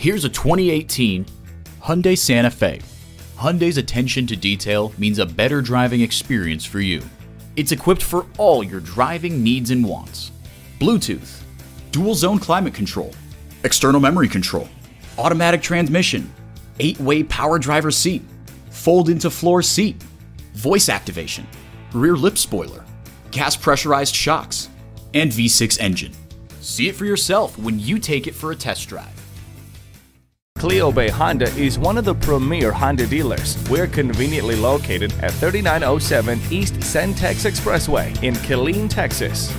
Here's a 2018 Hyundai Santa Fe. Hyundai's attention to detail means a better driving experience for you. It's equipped for all your driving needs and wants. Bluetooth, dual zone climate control, external memory control, automatic transmission, 8-way power driver seat, fold into floor seat, voice activation, rear lip spoiler, gas pressurized shocks, and V6 engine. See it for yourself when you take it for a test drive. Cleo Bay Honda is one of the premier Honda dealers. We're conveniently located at 3907 East Centex Expressway in Killeen, Texas.